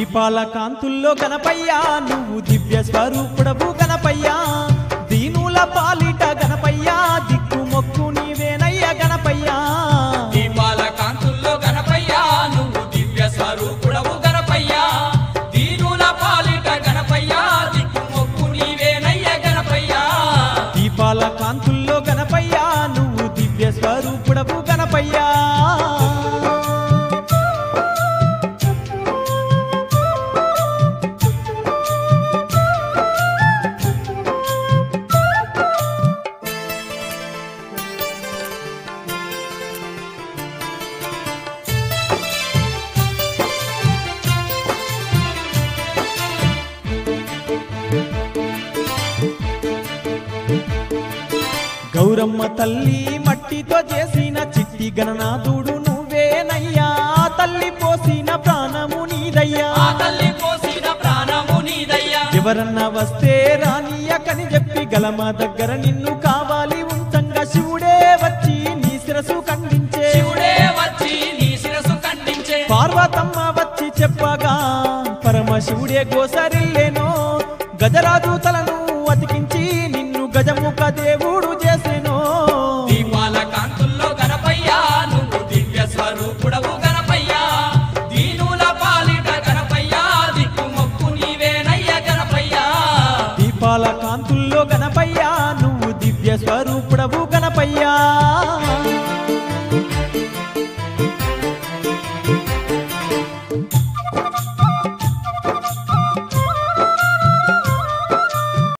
దీపాల కాంతుల్లో గణపయ్యా నువ్వు దివ్య స్వరూపుడవు గణపయ్యా. దీనుల పాలిట గణపయ్యా దిక్కు మొక్కు నీవేనయ్య గణపయ్యా. దీపాల కాంతుల్లో గణపయ్యా నువ్వు దివ్య స్వరూపుడవు గణపయ్యా. దీనుల పాలిట గణపయ్యా దిక్కు మొక్కు నీవేనయ్య గణపయ్యా. దీపాల కాంతుల్లో గణపయ్యా నువ్వు దివ్య స్వరూపుడవు గణపయ్యా. గౌరమ్మ తల్లి మట్టితో చేసిన చిట్టి గణనాథుడు నువ్వేనయ్యా. తల్లి పోసిన ప్రాణము నీదయ్యా. తల్లి పోసిన ప్రాణము నీదయ్యా. ఎవరన్నా వస్తే రానియకని చెప్పి గలమ దగ్గర నిన్ను కావాలి ఉంచంగా. శివుడే వచ్చి నీ శిరసు ఖండించే. శివుడే వచ్చి నీ శిరసు ఖండించే. పార్వతమ్మ వచ్చి చెప్పగా పరమశివుడే గోసరిల్లేనో. గజరాజు తలను అతికించి నిన్ను గజముఖ దేవుడు దీపాల కాంతుల్లో